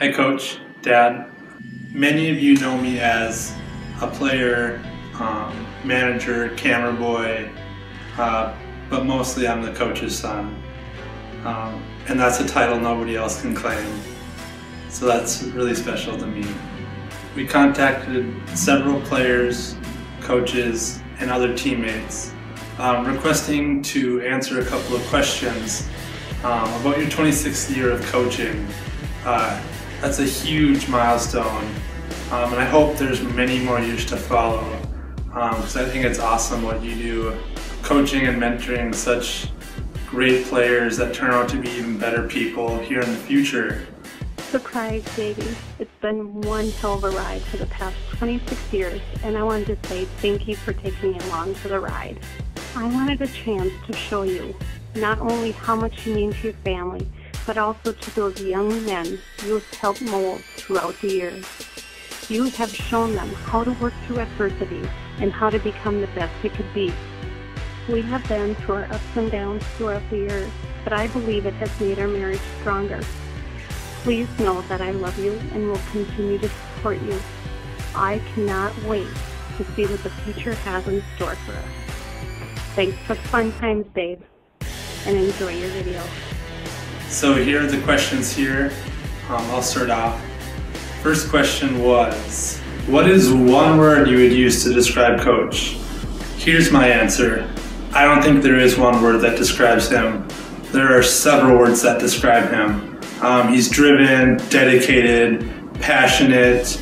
Hi, Coach, Dad. Many of you know me as a player, um, manager, camera boy, uh, but mostly I'm the coach's son. Um, and that's a title nobody else can claim. So that's really special to me. We contacted several players, coaches, and other teammates um, requesting to answer a couple of questions um, about your 26th year of coaching. Uh, that's a huge milestone, um, and I hope there's many more years to follow because um, I think it's awesome what you do, coaching and mentoring such great players that turn out to be even better people here in the future. Surprise, baby, it's been one hell of a ride for the past 26 years, and I wanted to say thank you for taking me along for the ride. I wanted a chance to show you not only how much you mean to your family, but also to those young men you have helped mold throughout the years. You have shown them how to work through adversity and how to become the best they could be. We have been through our ups and downs throughout the years, but I believe it has made our marriage stronger. Please know that I love you and will continue to support you. I cannot wait to see what the future has in store for us. Thanks for the fun times, babe, and enjoy your video. So here are the questions here. Um, I'll start off. First question was, what is one word you would use to describe Coach? Here's my answer. I don't think there is one word that describes him. There are several words that describe him. Um, he's driven, dedicated, passionate,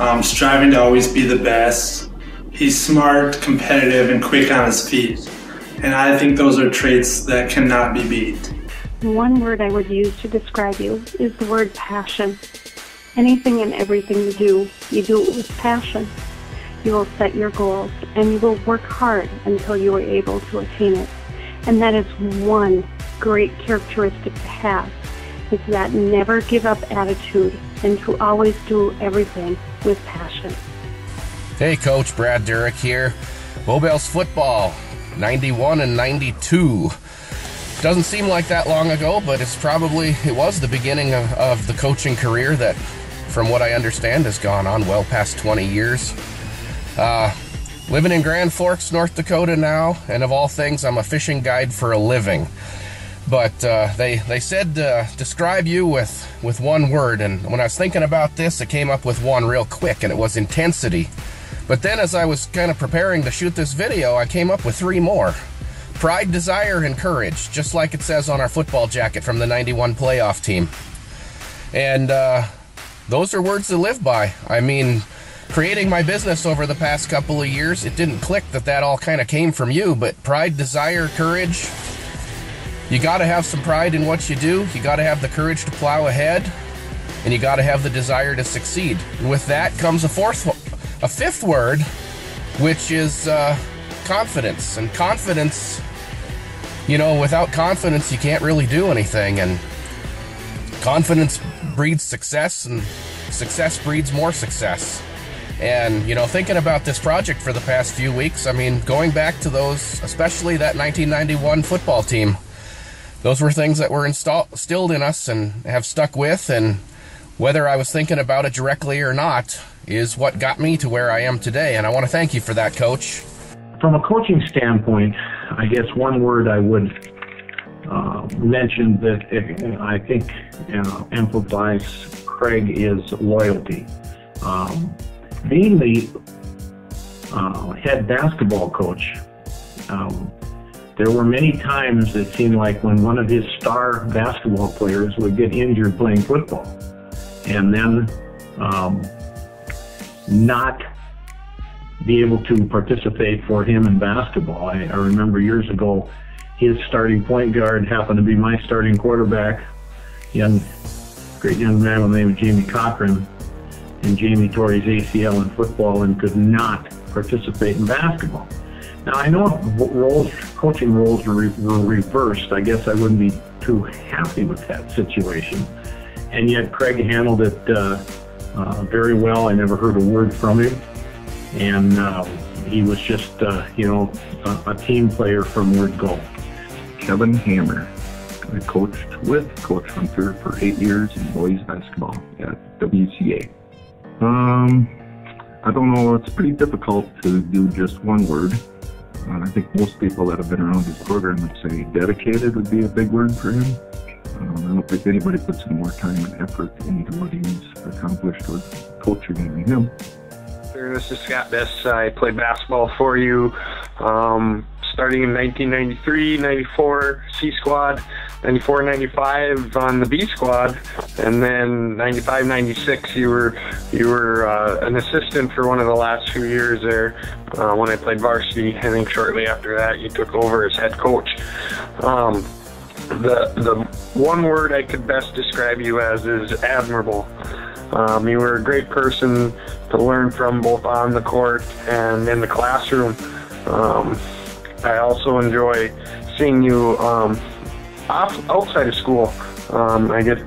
um, striving to always be the best. He's smart, competitive, and quick on his feet. And I think those are traits that cannot be beat. One word I would use to describe you is the word passion. Anything and everything you do, you do it with passion. You will set your goals and you will work hard until you are able to attain it. And that is one great characteristic to have is that never give up attitude and to always do everything with passion. Hey, Coach Brad Derrick here. Bowbells football, 91 and 92. Doesn't seem like that long ago, but it's probably, it was the beginning of, of the coaching career that, from what I understand, has gone on well past 20 years. Uh, living in Grand Forks, North Dakota now, and of all things, I'm a fishing guide for a living. But uh, they they said uh, describe you with with one word, and when I was thinking about this, it came up with one real quick, and it was intensity. But then, as I was kind of preparing to shoot this video, I came up with three more: pride, desire, and courage, just like it says on our football jacket from the '91 playoff team. And uh, those are words to live by. I mean, creating my business over the past couple of years, it didn't click that that all kind of came from you, but pride, desire, courage you got to have some pride in what you do. You got to have the courage to plow ahead, and you got to have the desire to succeed. With that comes a fourth, a fifth word, which is uh, confidence. And confidence, you know, without confidence, you can't really do anything. And confidence breeds success, and success breeds more success. And, you know, thinking about this project for the past few weeks, I mean, going back to those, especially that 1991 football team those were things that were instilled in us and have stuck with. And whether I was thinking about it directly or not is what got me to where I am today. And I want to thank you for that, Coach. From a coaching standpoint, I guess one word I would uh, mention that uh, I think uh, emphasizes Kraig is loyalty. Um, being the uh, head basketball coach, um, there were many times it seemed like when one of his star basketball players would get injured playing football and then um, not be able to participate for him in basketball. I, I remember years ago, his starting point guard happened to be my starting quarterback, young, great young man by the name of Jamie Cochran. And Jamie tore his ACL in football and could not participate in basketball. Now I know if roles, coaching roles were, re- were reversed, I guess I wouldn't be too happy with that situation. And yet Kraig handled it uh, uh, very well. I never heard a word from him, and uh, he was just uh, you know a, a, team player from word go. Kevin Hammer, I coached with Coach Hunter for eight years in boys basketball at WCA. Um, I don't know, it's pretty difficult to do just one word. Uh, I think most people that have been around his program would say dedicated would be a big word for him. Um, I don't think anybody puts in more time and effort into what he's accomplished with coaching than him. This is Scott Bess. I played basketball for you um, starting in 1993, 94 C squad, 94, 95 on the B squad, and then 95, 96 you were you were uh, an assistant for one of the last few years there uh, when I played varsity. I think shortly after that you took over as head coach. Um, the the one word I could best describe you as is admirable. Um, you were a great person to learn from both on the court and in the classroom. Um, I also enjoy seeing you um, off, outside of school. Um, I get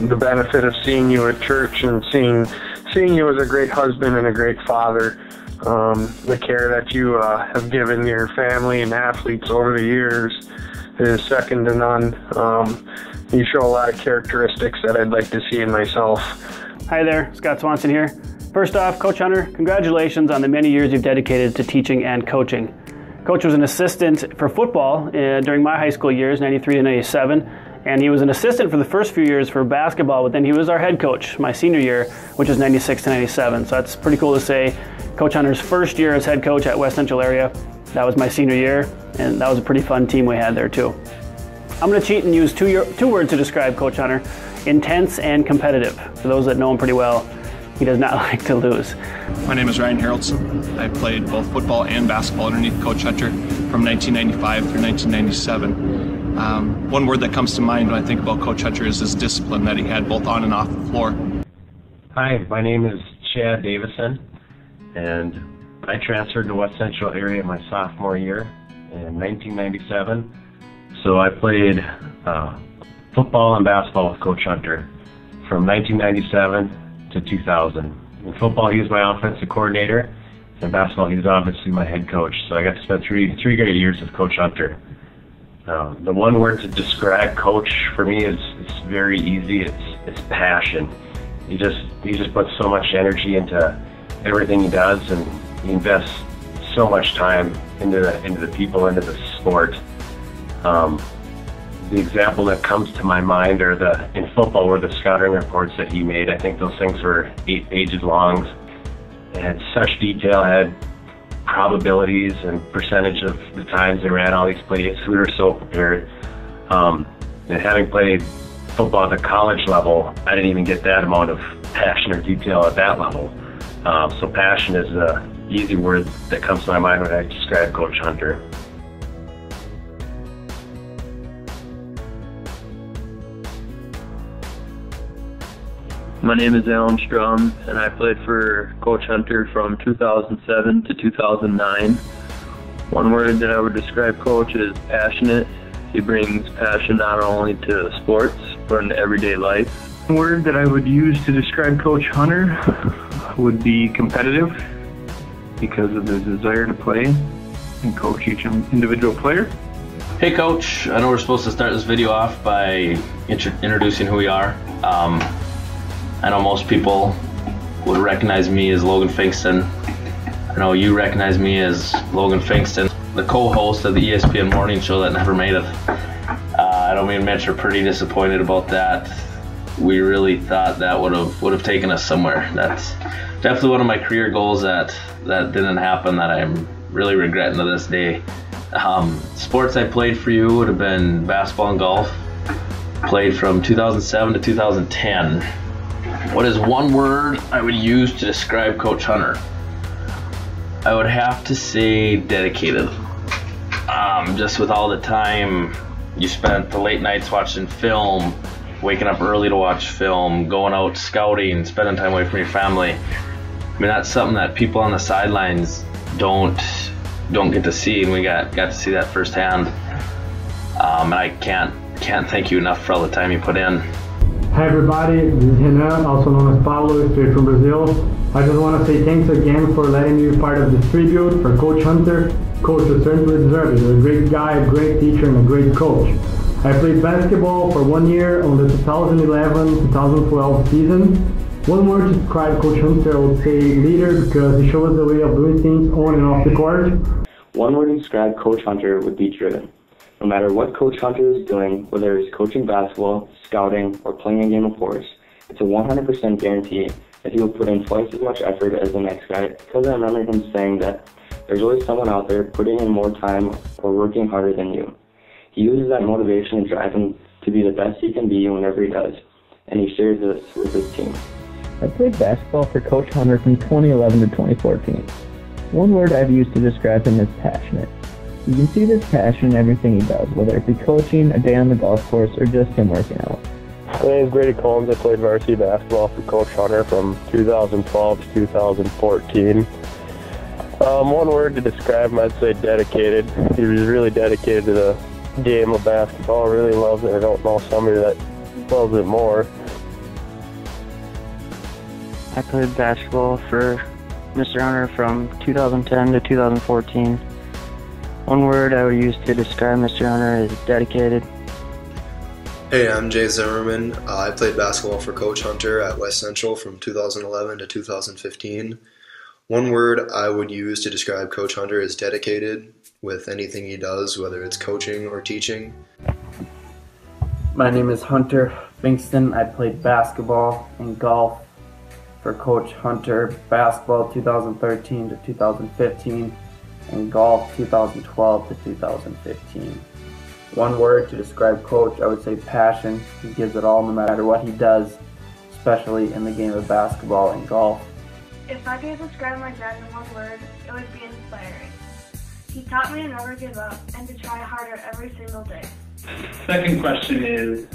the benefit of seeing you at church and seeing seeing you as a great husband and a great father. Um, the care that you uh, have given your family and athletes over the years is second to none. Um, you show a lot of characteristics that I'd like to see in myself. Hi there, Scott Swanson here. First off, Coach Hunter, congratulations on the many years you've dedicated to teaching and coaching. Coach was an assistant for football uh, during my high school years, 93 to 97, and he was an assistant for the first few years for basketball, but then he was our head coach my senior year, which was 96 to 97. So that's pretty cool to say. Coach Hunter's first year as head coach at West Central area, that was my senior year, and that was a pretty fun team we had there too. I'm going to cheat and use two, year, two words to describe Coach Hunter intense and competitive. For those that know him pretty well, he does not like to lose. My name is Ryan Haroldson. I played both football and basketball underneath Coach Hunter from 1995 through 1997. Um, one word that comes to mind when I think about Coach Hunter is his discipline that he had both on and off the floor. Hi, my name is Chad Davison, and I transferred to West Central area my sophomore year in 1997. So I played uh, football and basketball with Coach Hunter from 1997 to 2000. In football, he was my offensive coordinator. In basketball, he was obviously my head coach. So I got to spend three three great years with Coach Hunter. Uh, the one word to describe Coach for me is it's very easy. It's it's passion. He just he just puts so much energy into everything he does, and he invests so much time into the into the people, into the sport. Um, the example that comes to my mind are the in football were the scouting reports that he made. I think those things were eight pages long. It had such detail, had probabilities and percentage of the times they ran all these plays. We were so prepared. Um, and having played football at the college level, I didn't even get that amount of passion or detail at that level. Um, so passion is the easy word that comes to my mind when I describe Coach Hunter. My name is Alan Strum, and I played for Coach Hunter from 2007 to 2009. One word that I would describe Coach is passionate. He brings passion not only to sports, but in everyday life. One word that I would use to describe Coach Hunter would be competitive because of his desire to play and coach each individual player. Hey Coach, I know we're supposed to start this video off by introducing who we are. Um, I know most people would recognize me as Logan Finkston. I know you recognize me as Logan Finkston, the co-host of the ESPN morning show that never made it. Uh, I know me and Mitch are pretty disappointed about that. We really thought that would have would have taken us somewhere. That's definitely one of my career goals that that didn't happen. That I'm really regretting to this day. Um, sports I played for you would have been basketball and golf. Played from 2007 to 2010 what is one word I would use to describe Coach Hunter? I would have to say dedicated. Um, just with all the time you spent the late nights watching film, waking up early to watch film, going out scouting, spending time away from your family. I mean, that's something that people on the sidelines don't don't get to see, and we got got to see that firsthand. Um, and I can't can't thank you enough for all the time you put in. Hi everybody, this is Renan, also known as Pablo, straight from Brazil. I just want to say thanks again for letting me be part of this tribute for Coach Hunter. Coach was certainly deserved. He's a great guy, a great teacher, and a great coach. I played basketball for one year on the 2011-2012 season. One word to describe Coach Hunter, I would say leader because he showed us the way of doing things on and off the court. One word to describe Coach Hunter would be driven. No matter what Coach Hunter is doing, whether he's coaching basketball, scouting, or playing a game of horse, it's a 100% guarantee that he will put in twice as much effort as the next guy because I remember him saying that there's always someone out there putting in more time or working harder than you. He uses that motivation and drive him to be the best he can be whenever he does, and he shares this with his team. I played basketball for Coach Hunter from 2011 to 2014. One word I've used to describe him is passionate. You can see this passion in everything he does, whether it be coaching, a day on the golf course, or just him working out. My name is Grady Collins. I played varsity basketball for Coach Hunter from 2012 to 2014. Um, one word to describe him, I'd say dedicated. He was really dedicated to the game of basketball, really loves it. I don't know somebody that loves it more. I played basketball for Mr. Hunter from 2010 to 2014. One word I would use to describe Mr. Hunter is dedicated. Hey, I'm Jay Zimmerman. Uh, I played basketball for Coach Hunter at West Central from 2011 to 2015. One word I would use to describe Coach Hunter is dedicated with anything he does, whether it's coaching or teaching. My name is Hunter Finkston. I played basketball and golf for Coach Hunter, basketball 2013 to 2015, and golf 2012 to 2015. One word to describe Coach, I would say passion. He gives it all no matter what he does, especially in the game of basketball and golf. If I could describe my dad in one word, it would be inspiring. He taught me to never give up and to try harder every single day. Second question is,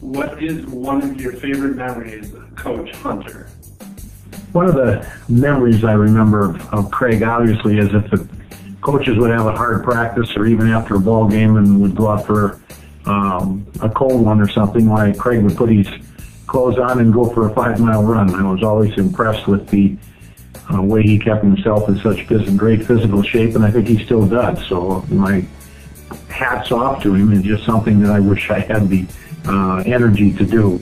what is one of your favorite memories of Coach Hunter? One of the memories I remember of, of Kraig, obviously, is if the coaches would have a hard practice or even after a ball game and would go out for um, a cold one or something, why Kraig would put his clothes on and go for a five mile run. I was always impressed with the uh, way he kept himself in such great physical shape, and I think he still does. So my hats off to him. It's just something that I wish I had the uh, energy to do.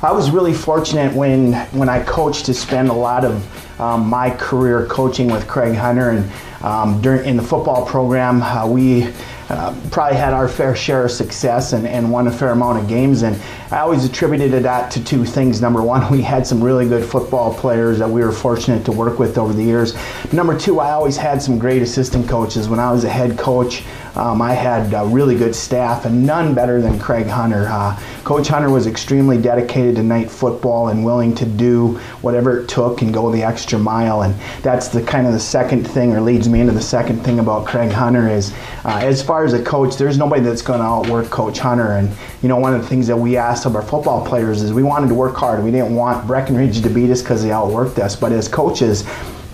I was really fortunate when when I coached to spend a lot of um, my career coaching with Kraig Hunter, and um, during in the football program, uh, we uh, probably had our fair share of success and, and won a fair amount of games. And I always attributed that to two things. Number one, we had some really good football players that we were fortunate to work with over the years. Number two, I always had some great assistant coaches. When I was a head coach, um, I had really good staff and none better than Kraig Hunter. Uh, Coach Hunter was extremely dedicated to night football and willing to do whatever it took and go the extra mile. And that's the kind of the second thing, or leads me into the second thing about Kraig Hunter is, uh, as far as a coach, there's nobody that's going to outwork Coach Hunter. And you know, one of the things that we asked of our football players is we wanted to work hard. We didn't want Breckenridge to beat us because they outworked us, but as coaches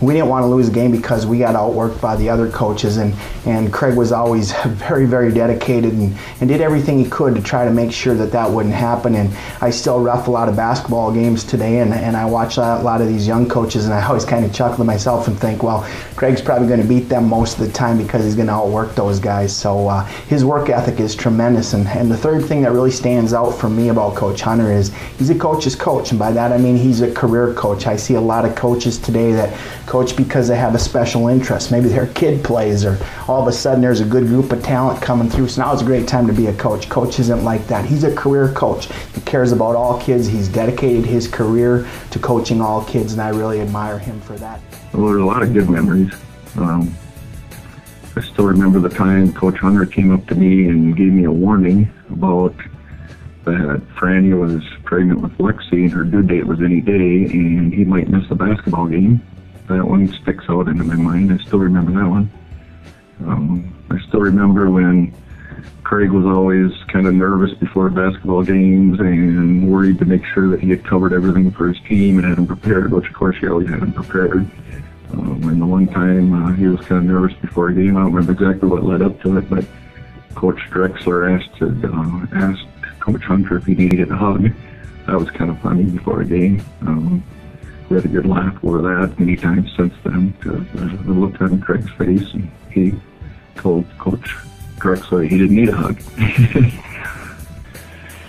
we didn't want to lose a game because we got outworked by the other coaches and, and Kraig was always very very dedicated and, and did everything he could to try to make sure that that wouldn't happen and I still ref a lot of basketball games today and, and I watch a lot of these young coaches and I always kind of chuckle to myself and think well Kraig's probably going to beat them most of the time because he's going to outwork those guys so uh, his work ethic is tremendous and, and the third thing that really stands out for me about Coach Hunter is he's a coach's coach and by that I mean he's a career coach. I see a lot of coaches today that coach because they have a special interest. Maybe their kid plays, or all of a sudden there's a good group of talent coming through. So now it's a great time to be a coach. Coach isn't like that. He's a career coach. He cares about all kids. He's dedicated his career to coaching all kids, and I really admire him for that. Well, there's a lot of good memories. Um, I still remember the time Coach Hunter came up to me and gave me a warning about that Franny was pregnant with Lexi and her due date was any day and he might miss the basketball game. That one sticks out into my mind. I still remember that one. Um, I still remember when Kraig was always kind of nervous before basketball games and worried to make sure that he had covered everything for his team and had them prepared, which of course he always had them prepared. Um, and the one time uh, he was kind of nervous before a game, I don't remember exactly what led up to it, but Coach Drexler asked to, uh, asked Coach Hunter if he needed a hug. That was kind of funny before a game. Um, we had a good laugh over that many times since then because uh, I looked on Kraig's face and he told Coach Drexler he didn't need a hug.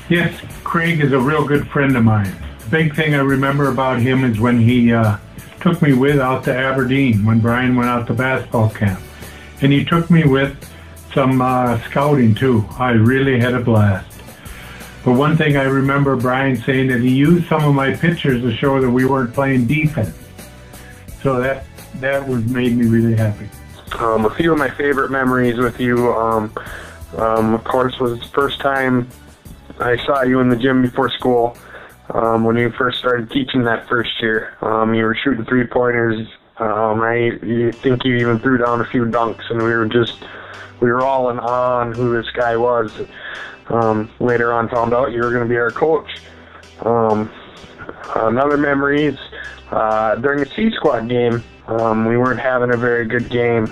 Yes, Kraig is a real good friend of mine. The big thing I remember about him is when he uh, took me with out to Aberdeen when Brian went out to basketball camp. And he took me with some uh, scouting too. I really had a blast. But one thing I remember Brian saying that he used some of my pictures to show that we weren't playing defense. So that that was made me really happy. Um, a few of my favorite memories with you, um, um, of course, was the first time I saw you in the gym before school um, when you first started teaching that first year. Um, you were shooting three pointers. Um, I you think you even threw down a few dunks, and we were just we were all in awe on who this guy was. Um, later on, found out you were going to be our coach. Um, another memory is uh, during the C squad game. Um, we weren't having a very good game.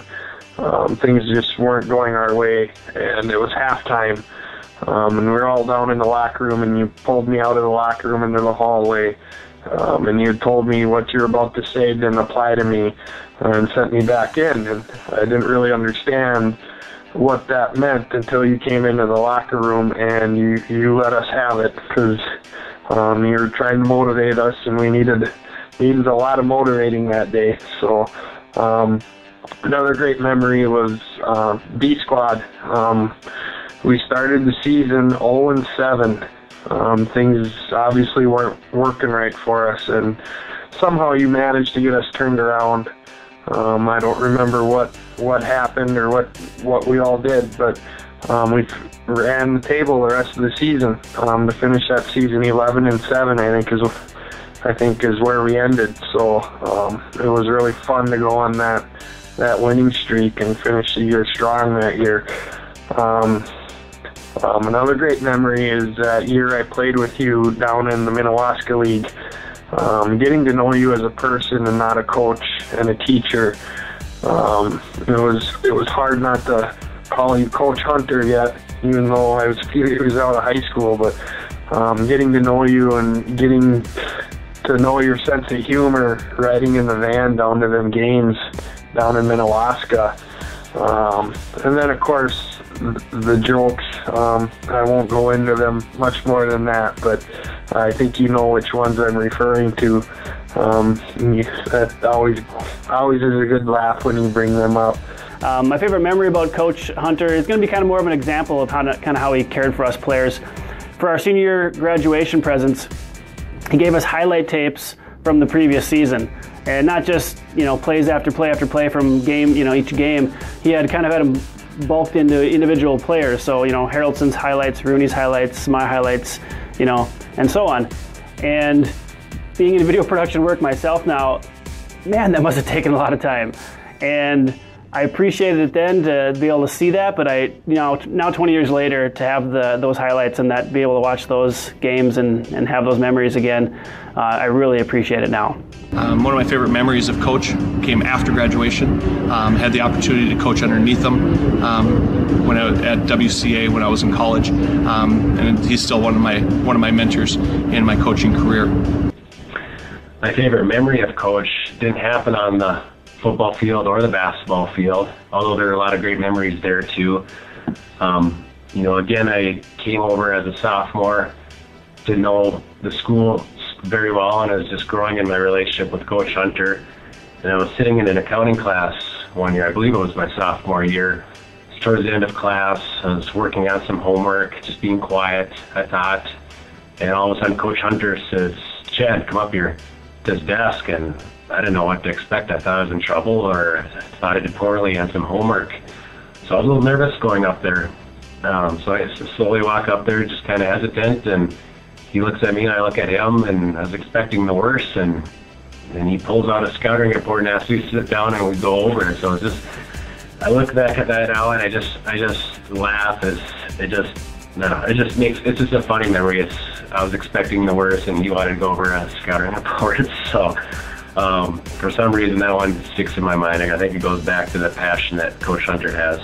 Um, things just weren't going our way, and it was halftime. Um, and we were all down in the locker room, and you pulled me out of the locker room into the hallway, um, and you told me what you're about to say didn't apply to me, and sent me back in. And I didn't really understand what that meant until you came into the locker room and you you let us have it because um, you were trying to motivate us, and we needed needed a lot of motivating that day. So. Um, another great memory was uh, B Squad. Um, we started the season 0 and 7. Um, things obviously weren't working right for us, and somehow you managed to get us turned around. Um, I don't remember what what happened or what what we all did, but um, we ran the table the rest of the season um, to finish that season 11 and 7. I think is I think is where we ended. So um, it was really fun to go on that that winning streak and finish the year strong that year. Um, um, another great memory is that year I played with you down in the Minnewaska League. Um, getting to know you as a person and not a coach and a teacher. Um, it was it was hard not to call you Coach Hunter yet, even though I was a few years out of high school. But um, getting to know you and getting to know your sense of humor, riding in the van down to them games down in Minnewaska. Um, and then, of course, the jokes. Um, I won't go into them much more than that, but I think you know which ones I'm referring to. Um, that always always is a good laugh when you bring them up. Um, my favorite memory about Coach Hunter is going to be kind of more of an example of how kind of how he cared for us players. For our senior graduation presents, he gave us highlight tapes from the previous season and not just you know plays after play after play from game you know each game he had kind of had them bulked into individual players so you know Haroldson's highlights Rooney's highlights my highlights you know and so on and being in video production work myself now man that must have taken a lot of time and I appreciated it then to be able to see that, but I, you know, now 20 years later, to have the those highlights and that be able to watch those games and, and have those memories again, uh, I really appreciate it now. Um, one of my favorite memories of coach came after graduation. Um, had the opportunity to coach underneath him um, when I at WCA when I was in college, um, and he's still one of my one of my mentors in my coaching career. My favorite memory of coach didn't happen on the football field or the basketball field, although there are a lot of great memories there too. Um, you know, again, I came over as a sophomore didn't know the school very well, and I was just growing in my relationship with Coach Hunter. And I was sitting in an accounting class one year, I believe it was my sophomore year. Towards the end of class, I was working on some homework, just being quiet, I thought. And all of a sudden, Coach Hunter says, Chad, come up here his desk. And I didn't know what to expect. I thought I was in trouble or I thought I did poorly on some homework. So I was a little nervous going up there. Um, so I slowly walk up there, just kind of hesitant, and he looks at me and I look at him, and I was expecting the worst, and and he pulls out a scouting report and asks me to sit down, and we go over it. So it's just, I look back at that now, and I just, I just laugh as it just, no, it just makes, it's just a funny memory. It's, I was expecting the worst, and he wanted to go over a scouting report, so. Um, for some reason, that one sticks in my mind. I think it goes back to the passion that Coach Hunter has.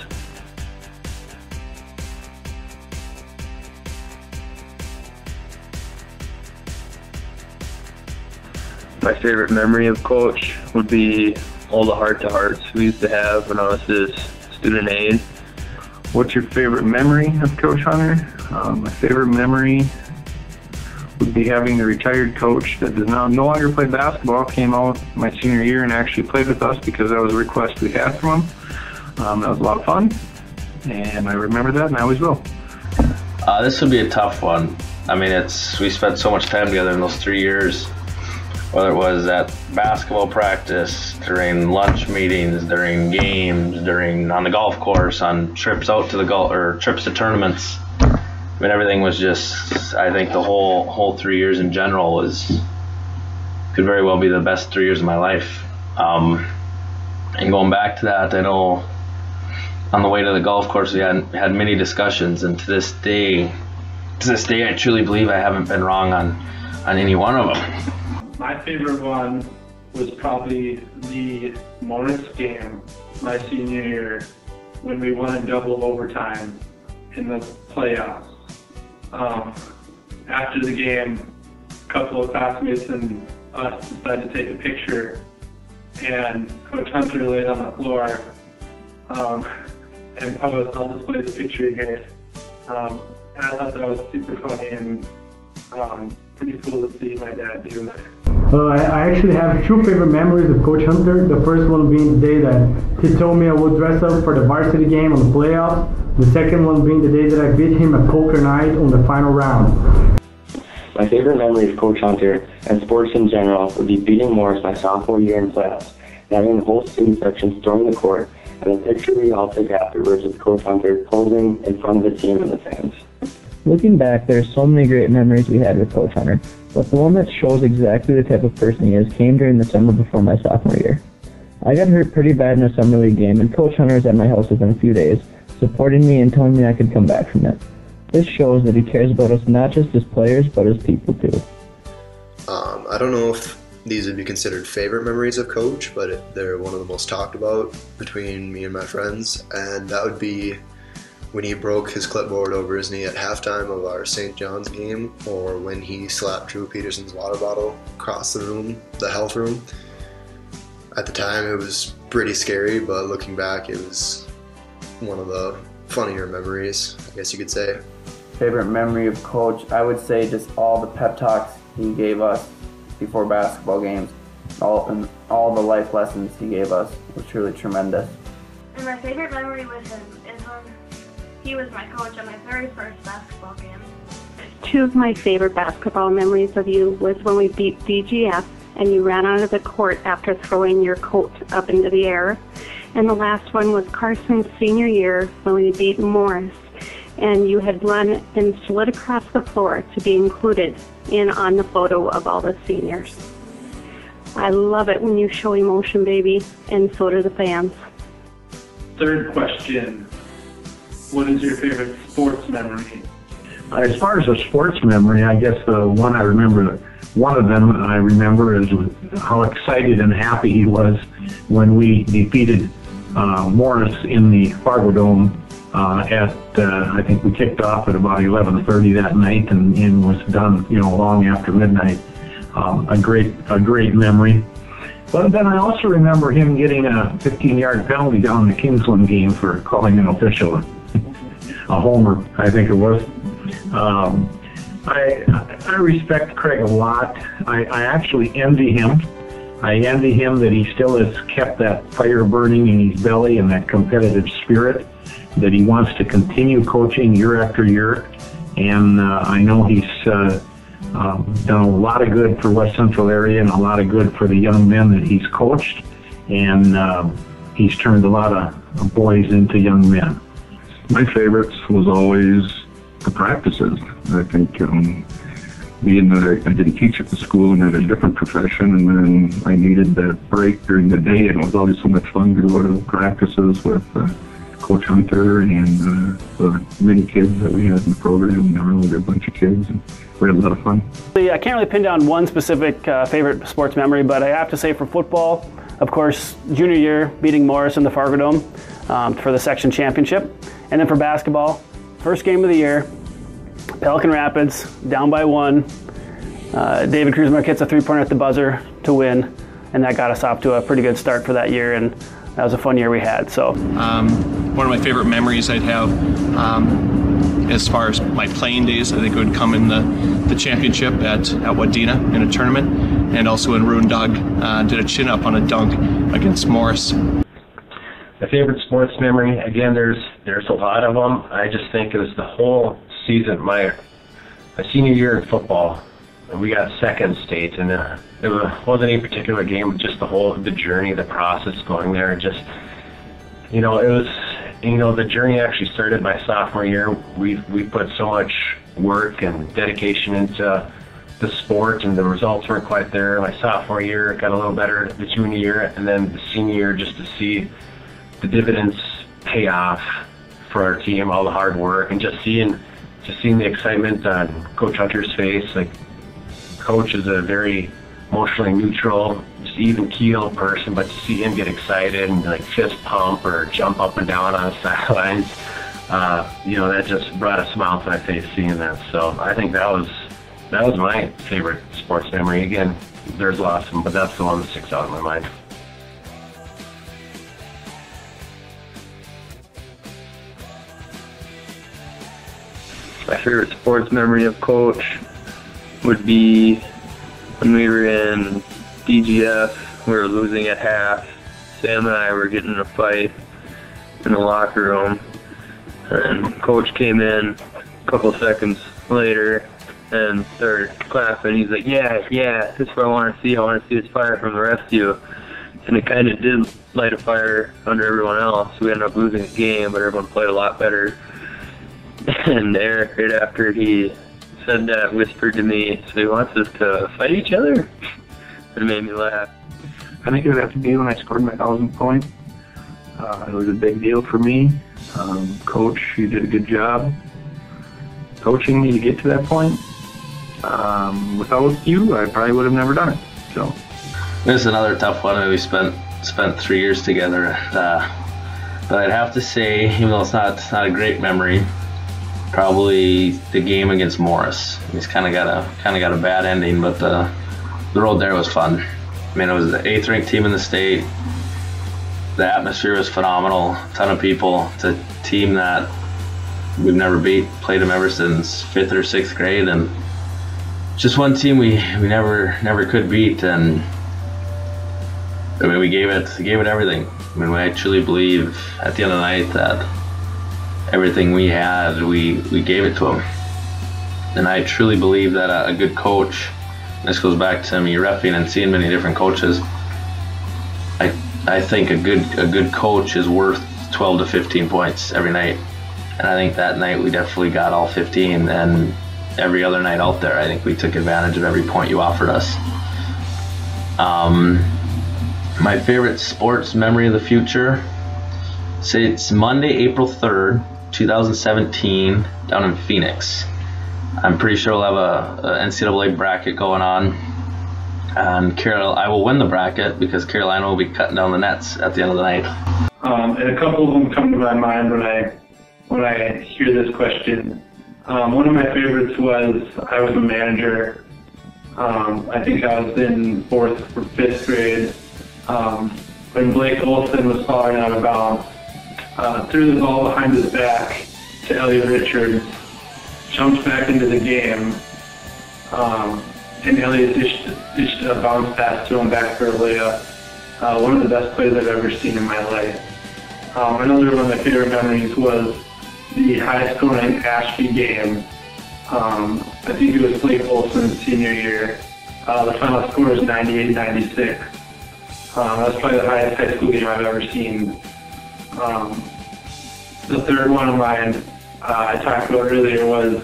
My favorite memory of Coach would be all the heart-to-hearts we used to have when I was his student aide. What's your favorite memory of Coach Hunter? Uh, my favorite memory would be having a retired coach that does now no longer play basketball came out my senior year and actually played with us because that was a request we had from him. Um, that was a lot of fun, and I remember that, and I always will. Uh, this would be a tough one. I mean, it's we spent so much time together in those three years, whether it was at basketball practice, during lunch meetings, during games, during on the golf course, on trips out to the golf or trips to tournaments. I mean, everything was just. I think the whole whole three years in general was could very well be the best three years of my life. Um, and going back to that, I know on the way to the golf course we had had many discussions, and to this day, to this day, I truly believe I haven't been wrong on on any one of them. My favorite one was probably the Morris game my senior year when we won in double overtime in the playoffs. Um, after the game, a couple of classmates and us decided to take a picture, and Coach Hunter laid on the floor. Um, and was, I'll display the picture here. Um, and I thought that was super funny and um, pretty cool to see my dad do that. Uh, I actually have two favorite memories of Coach Hunter. The first one being the day that he told me I would dress up for the varsity game on the playoffs. The second one being the day that I beat him at poker night on the final round. My favorite memory of Coach Hunter and sports in general would be beating Morris my sophomore year in playoffs, and having the whole student section storm the court, and the picture we all took afterwards with Coach Hunter posing in front of the team and the fans. Looking back, there are so many great memories we had with Coach Hunter, but the one that shows exactly the type of person he is came during the summer before my sophomore year. I got hurt pretty bad in a summer league game, and Coach Hunter was at my house within a few days, supporting me and telling me I could come back from it. This shows that he cares about us not just as players, but as people too. Um, I don't know if these would be considered favorite memories of Coach, but they're one of the most talked about between me and my friends, and that would be when he broke his clipboard over his knee at halftime of our St. John's game, or when he slapped Drew Peterson's water bottle across the room, the health room. At the time, it was pretty scary, but looking back, it was one of the funnier memories, I guess you could say. Favorite memory of Coach, I would say just all the pep talks he gave us before basketball games, all and all the life lessons he gave us was truly tremendous. And my favorite memory with him is when he was my coach on my very first basketball game. Two of my favorite basketball memories of you was when we beat DGF and you ran out of the court after throwing your coat up into the air. And the last one was Carson's senior year when we beat Morris and you had run and slid across the floor to be included in on the photo of all the seniors. I love it when you show emotion, baby, and so do the fans. Third question What is your favorite sports memory? Uh, as far as a sports memory, I guess the one I remember, one of them I remember is how excited and happy he was when we defeated uh, Morris in the Fargo Dome uh, at uh, I think we kicked off at about 11:30 that night and, and was done you know long after midnight. Um, a great a great memory. But then I also remember him getting a 15-yard penalty down the Kingsland game for calling an official a homer, I think it was. Um, I I respect Kraig a lot. I, I actually envy him. I envy him that he still has kept that fire burning in his belly and that competitive spirit that he wants to continue coaching year after year. And uh, I know he's uh, um, done a lot of good for West Central area and a lot of good for the young men that he's coached. And uh, he's turned a lot of boys into young men. My favorites was always the practices. I think um, being that I, I didn't teach at the school and had a different profession, and then I needed that break during the day, and it was always so much fun to go to practices with uh, Coach Hunter and uh, the many kids that we had in the program. We were a really good bunch of kids, and we had a lot of fun. I can't really pin down one specific uh, favorite sports memory, but I have to say for football, of course, junior year beating Morris in the Fargo Dome um, for the section championship, and then for basketball, first game of the year, Pelican Rapids down by one. Uh, David Cruzmark hits a three-pointer at the buzzer to win, and that got us off to a pretty good start for that year, and that was a fun year we had. So, um, one of my favorite memories I'd have. Um, as far as my playing days, I think it would come in the, the championship at, at Wadena in a tournament, and also in Roon Dog. Uh, did a chin up on a dunk against Morris. My favorite sports memory, again, there's there's a lot of them. I just think it was the whole season, my my senior year in football. We got second state, and uh, it wasn't any particular game, just the whole the journey, the process going there, just you know, it was you know the journey actually started my sophomore year. We we put so much work and dedication into the sport, and the results weren't quite there. My sophomore year got a little better the junior year, and then the senior year just to see the dividends pay off for our team, all the hard work, and just seeing just seeing the excitement on Coach Hunter's face. Like, Coach is a very emotionally neutral, just even keel person, but to see him get excited and like fist pump or jump up and down on the sidelines, uh, you know, that just brought a smile to my face seeing that. So I think that was that was my favorite sports memory. Again, there's lots of them, but that's the one that sticks out in my mind. My favorite sports memory of Coach would be when we were in DGF. We were losing at half. Sam and I were getting in a fight in the locker room, and Coach came in a couple seconds later and started clapping. He's like, "Yeah, yeah, this is what I want to see. I want to see this fire from the rest of you." And it kind of did light a fire under everyone else. We ended up losing the game, but everyone played a lot better and Eric, right after he said that, whispered to me, so he wants us to fight each other? It made me laugh. I think it would have to be when I scored my thousand point. Uh, it was a big deal for me. Um, coach, you did a good job coaching me to get to that point. Um, without you, I probably would have never done it. So this is another tough one. We spent spent three years together, uh, but I'd have to say, even though it's not not a great memory, probably the game against Morris. He's kind of got a kind of got a bad ending, but the the road there was fun. I mean, it was the eighth ranked team in the state. The atmosphere was phenomenal. A ton of people. It's a team that we've never beat. Played them ever since fifth or sixth grade, and just one team we, we never never could beat. And I mean, we gave it gave it everything. I mean, I truly believe at the end of the night that everything we had, we, we gave it to him. And I truly believe that a, a good coach, this goes back to me refing and seeing many different coaches. I I think a good a good coach is worth 12 to 15 points every night. And I think that night we definitely got all 15 and every other night out there I think we took advantage of every point you offered us. Um, my favorite sports memory of the future say it's Monday, April 3rd, 2017 down in Phoenix. I'm pretty sure we'll have a, a NCAA bracket going on. And Carol, I will win the bracket because Carolina will be cutting down the nets at the end of the night. Um, and a couple of them come to my mind when I when I hear this question. Um, one of my favorites was I was a manager. Um, I think I was in fourth or fifth grade um, when Blake Olson was falling out of bounds uh, threw the ball behind his back to Elliot Richards, jumped back into the game, um, and Elliot dished, dished a bounce pass to him back for a layup. Uh, one of the best plays I've ever seen in my life. Um, another one of my favorite memories was the high scoring Ashby game. Um, I think it was Blake Olson's senior year. Uh, the final score was 98-96. Um, that's probably the highest high school game I've ever seen. Um, the third one of mine uh, I talked about earlier was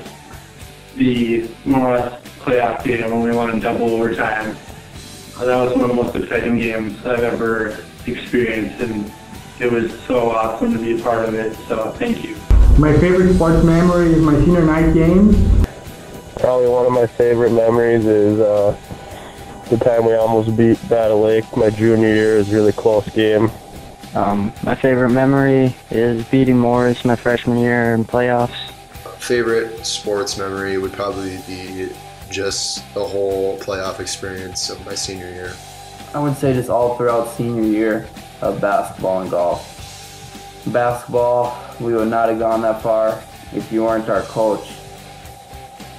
the Morris playoff game when we won in double overtime. Uh, that was one of the most exciting games I've ever experienced, and it was so awesome to be a part of it. So thank you. My favorite sports memory is my senior night games. Probably one of my favorite memories is uh, the time we almost beat Battle Lake. My junior year is a really close game. Um, my favorite memory is beating Morris my freshman year in playoffs. Favorite sports memory would probably be just the whole playoff experience of my senior year. I would say just all throughout senior year of basketball and golf. Basketball, we would not have gone that far if you weren't our coach.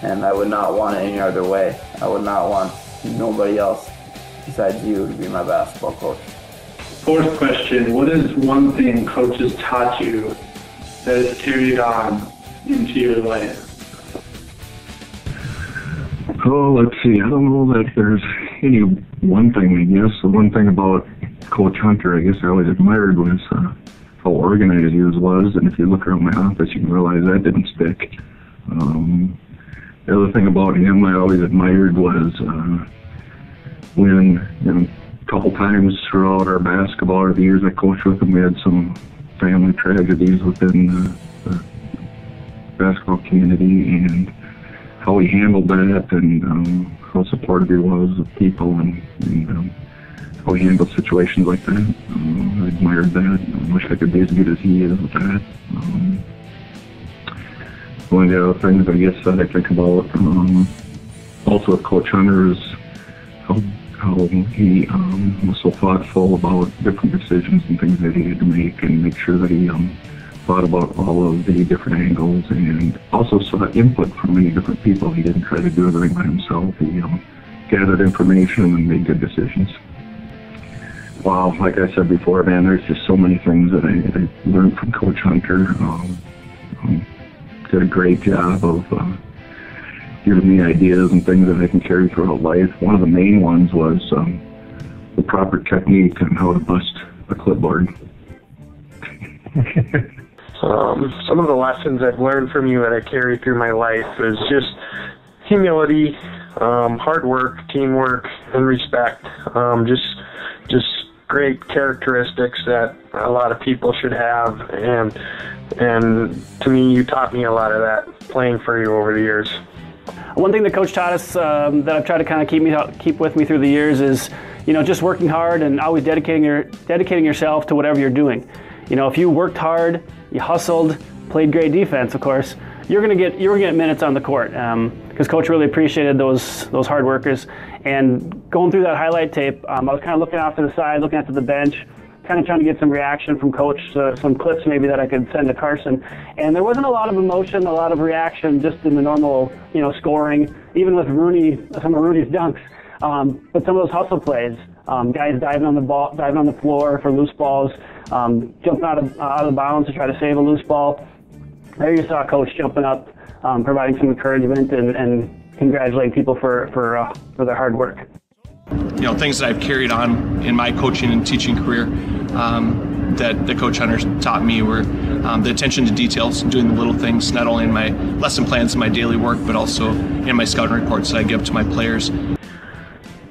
And I would not want it any other way. I would not want nobody else besides you to be my basketball coach. Fourth question What is one thing coaches taught you that has carried on into your life? Oh, let's see. I don't know that there's any one thing, I guess. The one thing about Coach Hunter, I guess I always admired was uh, how organized he was. And if you look around my office, you can realize that didn't stick. Um, the other thing about him I always admired was uh, when, you know, couple times throughout our basketball or the years I coached with him, we had some family tragedies within the, the basketball community and how he handled that and um, how supportive he was of people and, and um, how he handled situations like that. Um, I admired that. I wish I could be as good as he is with that. Um, one of the other things I guess that I think about um, also with Coach Hunter is how, how he um, was so thoughtful about different decisions and things that he had to make and make sure that he um, thought about all of the different angles and also sought input from many different people. He didn't try to do everything by himself. He um, gathered information and made good decisions. Wow, like I said before, man, there's just so many things that I, I learned from Coach Hunter. Um, um, did a great job of uh, giving me ideas and things that I can carry throughout life. One of the main ones was um, the proper technique and how to bust a clipboard. Um, some of the lessons I've learned from you that I carry through my life is just humility, um, hard work, teamwork, and respect. Um, just, just great characteristics that a lot of people should have, and and to me, you taught me a lot of that playing for you over the years. One thing that coach taught us um, that I've tried to kind of keep me keep with me through the years is, you know, just working hard and always dedicating your dedicating yourself to whatever you're doing. You know, if you worked hard, you hustled, played great defense, of course, you're gonna get you're gonna get minutes on the court because um, coach really appreciated those those hard workers. And going through that highlight tape, um, I was kind of looking off to the side, looking to the bench, kind of trying to get some reaction from coach, uh, some clips maybe that I could send to Carson. And there wasn't a lot of emotion, a lot of reaction, just in the normal, you know, scoring, even with Rooney, some of Rooney's dunks. Um, but some of those hustle plays, um, guys diving on the ball, diving on the floor for loose balls, um, jumping out of, out of bounds to try to save a loose ball. There you saw coach jumping up, um, providing some encouragement and, and congratulating people for for uh, for their hard work. You know, things that I've carried on in my coaching and teaching career um, that the coach Hunter taught me were um, the attention to details, doing the little things, not only in my lesson plans and my daily work, but also in my scouting reports that I give to my players.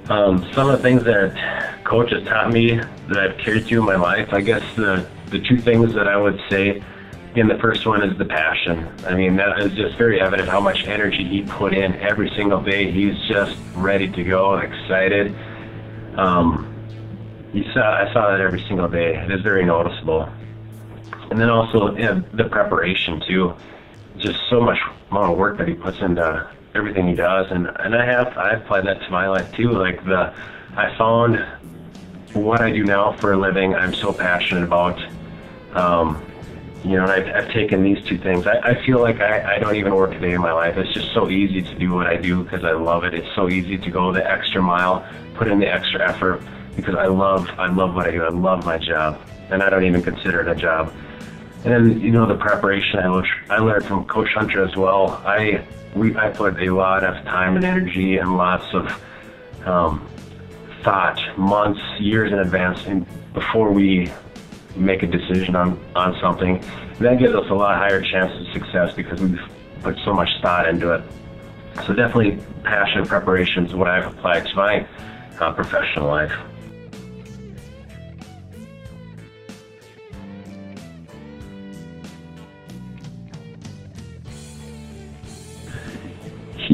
Um, some of the things that coach has taught me that I've carried through my life, I guess the, the two things that I would say, again, the first one is the passion. I mean, that is just very evident how much energy he put in every single day. He's just ready to go, excited. Um, you saw, I saw that every single day. It is very noticeable. And then also the preparation too. Just so much amount of work that he puts into everything he does, and and I have I applied that to my life too. Like the I found what I do now for a living. I'm so passionate about. Um, you know, I've, I've taken these two things. I, I feel like I, I don't even work a day in my life. It's just so easy to do what I do because I love it. It's so easy to go the extra mile, put in the extra effort because I love I love what I do. I love my job, and I don't even consider it a job. And then you know the preparation I learned, I learned from Coach Hunter as well. I we I put a lot of time and energy and lots of um, thought, months, years in advance, and before we make a decision on on something. That gives us a lot higher chance of success because we've put so much thought into it. So definitely, passion preparation is what I've applied to my uh, professional life.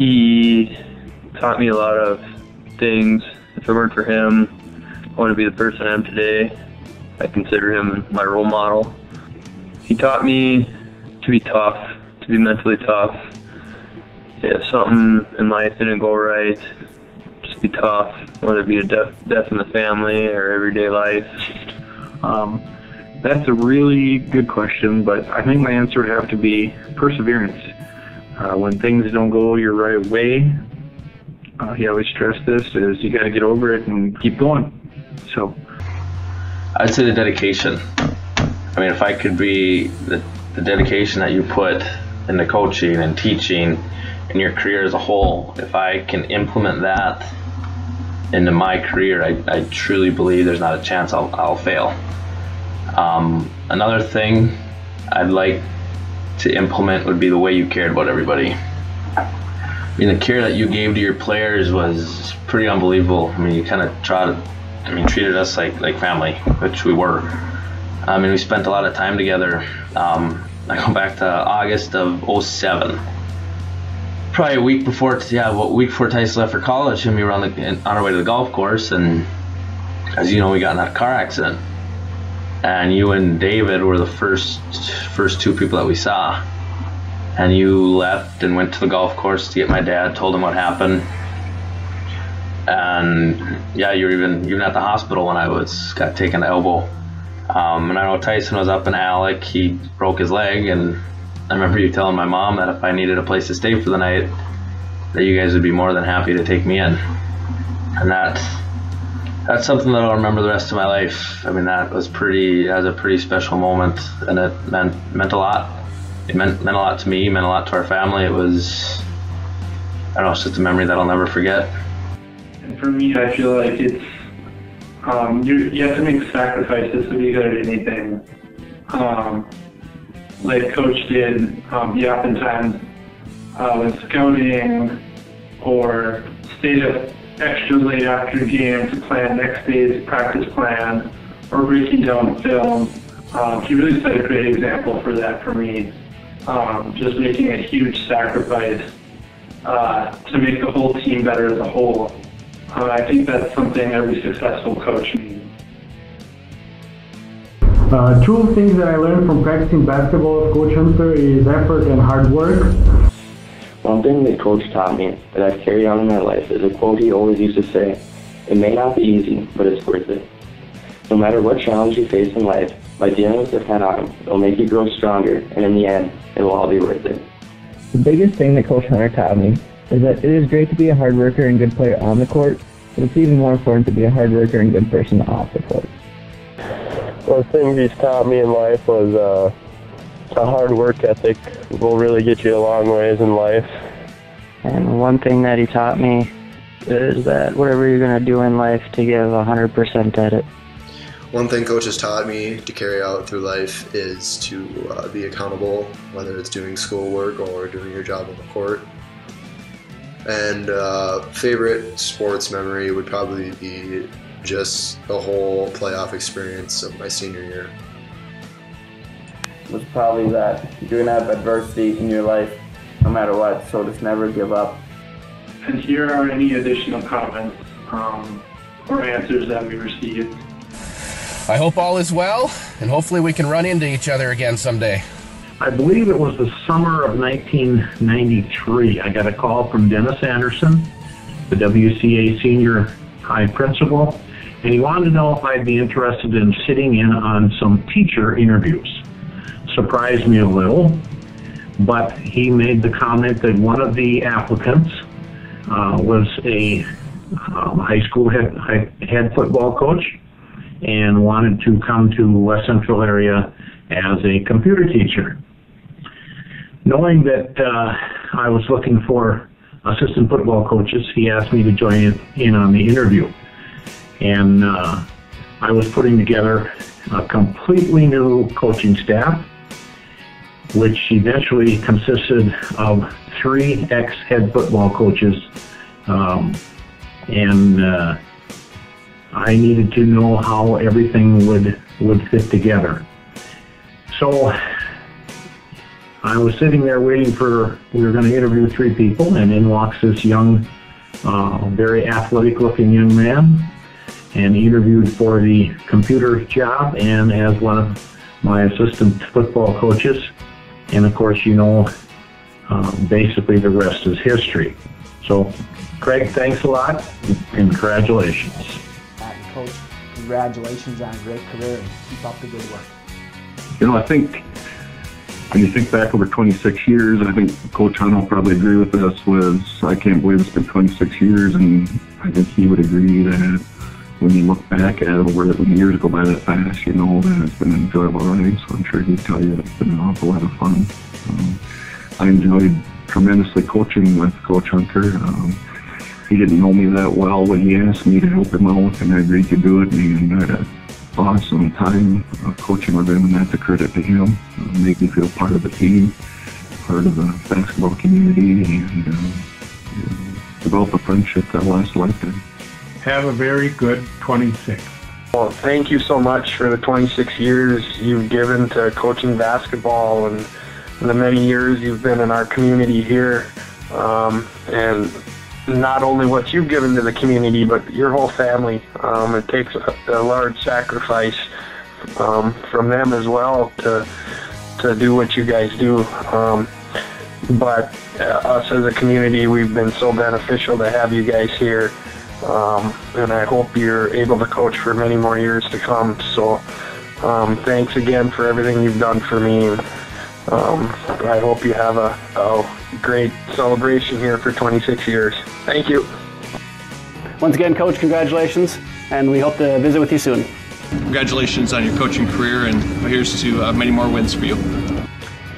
he taught me a lot of things. If it weren't for him, I wouldn't be the person I am today. I consider him my role model. He taught me to be tough, to be mentally tough. If something in life didn't go right, just be tough, whether it be a death, death in the family or everyday life. Um, That's a really good question, but I think my answer would have to be perseverance. Uh, when things don't go your right way, uh, he always stressed this: is you got to get over it and keep going. So, I'd say the dedication. I mean, if I could be the, the dedication that you put into coaching and teaching in your career as a whole, if I can implement that into my career, I, I truly believe there's not a chance I'll, I'll fail. Um, another thing I'd like to implement would be the way you cared about everybody. I mean, the care that you gave to your players was pretty unbelievable. I mean, you kind of tried to, I mean, treated us like, like family, which we were. I mean, we spent a lot of time together. Um, I go back to August of 07. Probably a week before, yeah, what week before Tyson left for college, and we were on, the, on our way to the golf course, and as you know, we got in that car accident and you and David were the first first two people that we saw. And you left and went to the golf course to get my dad, told him what happened. And yeah, you were even even at the hospital when I was got taken to Elbow. Um, and I know Tyson was up in Alex. He broke his leg, and I remember you telling my mom that if I needed a place to stay for the night, that you guys would be more than happy to take me in. And that that's something that I'll remember the rest of my life. I mean, that was pretty, was a pretty special moment, and it meant meant a lot. It meant meant a lot to me, meant a lot to our family. It was, I don't know, it's just a memory that I'll never forget. And for me, I feel like it's um, you you have to make sacrifices to be good at anything. Um, like Coach did, um, he oftentimes uh, when scouting or stayed up extra late after game to plan next day's practice plan or breaking down film. Um, he really set a great example for that for me. Um, just making a huge sacrifice uh, to make the whole team better as a whole. Uh, I think that's something every successful coach needs. Uh, two things that I learned from practicing basketball with Coach Hunter is effort and hard work. One thing that Coach taught me that I've carried on in my life is a quote he always used to say, It may not be easy, but it's worth it. No matter what challenge you face in life, by dealing with it head on, it'll make you grow stronger, and in the end, it will all be worth it. The biggest thing that Coach Hunter taught me is that it is great to be a hard worker and good player on the court, but it's even more important to be a hard worker and good person off the court. One thing he's taught me in life was uh, a hard work ethic will really get you a long ways in life. And one thing that he taught me is that whatever you're going to do in life, to give 100% at it. One thing coach has taught me to carry out through life is to uh, be accountable, whether it's doing schoolwork or doing your job on the court. And uh, favorite sports memory would probably be just the whole playoff experience of my senior year was probably that you're gonna have adversity in your life no matter what, so just never give up. And here are any additional comments um, or answers that we received. I hope all is well, and hopefully we can run into each other again someday. I believe it was the summer of 1993. I got a call from Dennis Anderson, the WCA senior high principal, and he wanted to know if I'd be interested in sitting in on some teacher interviews surprised me a little, but he made the comment that one of the applicants uh, was a um, high school head, head football coach and wanted to come to West Central area as a computer teacher. Knowing that uh, I was looking for assistant football coaches, he asked me to join in on the interview. And uh, I was putting together a completely new coaching staff which eventually consisted of three ex head football coaches. Um, and uh, I needed to know how everything would, would fit together. So I was sitting there waiting for, we were going to interview three people, and in walks this young, uh, very athletic looking young man, and interviewed for the computer job and as one of my assistant football coaches. And of course, you know, um, basically the rest is history. So, Kraig, thanks a lot and congratulations. Coach, congratulations on a great career and keep up the good work. you know, I think when you think back over 26 years, I think Coach Hunt will probably agree with this. Was I can't believe it's been 26 years, and I think he would agree that when you look back at it over the years go by that fast, you know that it's been an enjoyable ride. So I'm sure he'd tell you it's been an awful lot of fun. Um, I enjoyed tremendously coaching with Coach Hunter. Um, he didn't know me that well when he asked me to help him out, and I agreed to do it. And I had an awesome time uh, coaching with him, and that's a credit to him. Uh, made me feel part of the team, part of the basketball community, and uh, you know, develop a friendship that lasts a lifetime. Have a very good 26. Well, thank you so much for the 26 years you've given to coaching basketball and the many years you've been in our community here. Um, and not only what you've given to the community, but your whole family. Um, it takes a, a large sacrifice um, from them as well to to do what you guys do. Um, but uh, us as a community, we've been so beneficial to have you guys here. Um, and I hope you're able to coach for many more years to come. So um, thanks again for everything you've done for me. Um, I hope you have a, a great celebration here for 26 years. Thank you. Once again, Coach, congratulations, and we hope to visit with you soon. Congratulations on your coaching career, and here's to uh, many more wins for you.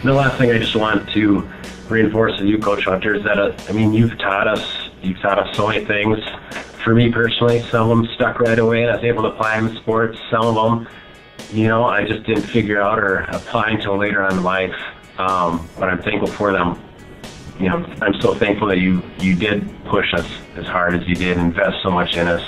The last thing I just want to reinforce with you, Coach Hunter, is that uh, I mean you've taught us, you've taught us so many things. For me personally, some of them stuck right away, and I was able to apply them in sports. Some of them, you know, I just didn't figure out or apply until later on in life. Um, but I'm thankful for them. You know, I'm so thankful that you you did push us as hard as you did, invest so much in us.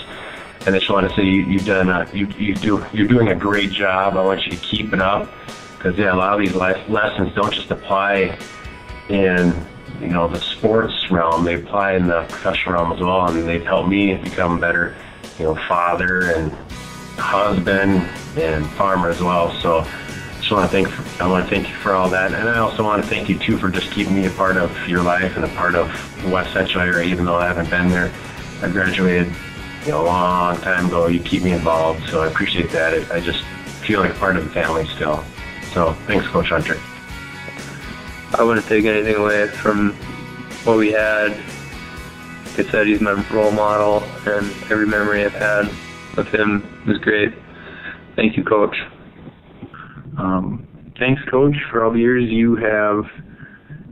And I just want to say you, you've done a, you you do you're doing a great job. I want you to keep it up because yeah, a lot of these life lessons don't just apply in you know the sports realm; they apply in the professional realm as well, and they've helped me become a better you know father and husband and farmer as well. So just want to thank I want to thank you for all that, and I also want to thank you too for just keeping me a part of your life and a part of West Central area, even though I haven't been there. I graduated you know a long time ago. You keep me involved, so I appreciate that. I just feel like a part of the family still. So thanks, Coach Hunter. I wouldn't take anything away from what we had. Like I said, he's my role model, and every memory I've had of him was great. Thank you, Coach. Um, thanks, Coach, for all the years you have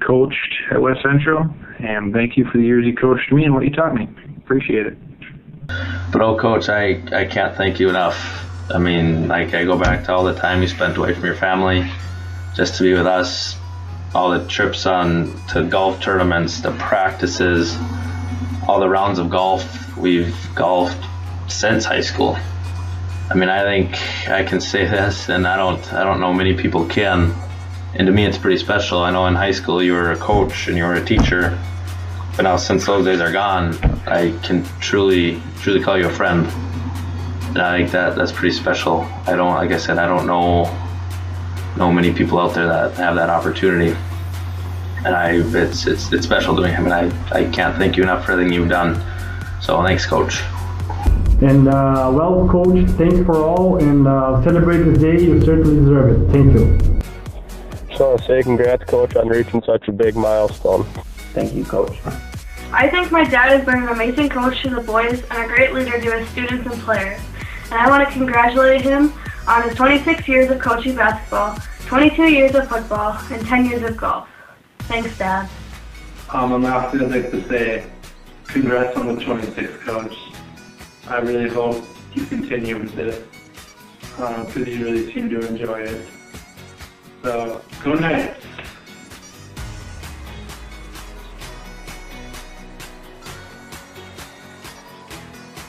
coached at West Central, and thank you for the years you coached me and what you taught me. Appreciate it. But oh, coach, I, I can't thank you enough. I mean, like I go back to all the time you spent away from your family, just to be with us, all the trips on to golf tournaments, the practices, all the rounds of golf we've golfed since high school. I mean, I think I can say this, and I don't, I don't know many people can. And to me, it's pretty special. I know in high school you were a coach and you were a teacher, but now since those days are gone, I can truly, truly call you a friend. And I think that that's pretty special. I don't, like I said, I don't know, know many people out there that have that opportunity. And I, it's, it's, it's special to me. I mean, I, I can't thank you enough for everything you've done. So thanks, coach. And uh, well, coach, thanks for all, and uh, celebrate this day. You certainly deserve it. Thank you. Just want to say congrats, Coach, on reaching such a big milestone. Thank you, Coach. I think my dad has been an amazing coach to the boys and a great leader to his students and players. And I want to congratulate him on his 26 years of coaching basketball, 22 years of football, and 10 years of golf. Thanks, Dad. Um, I'm actually I'd like to say congrats on the 26, coach. I really hope you continue with this uh, because you really seem to enjoy it. So, go Knights!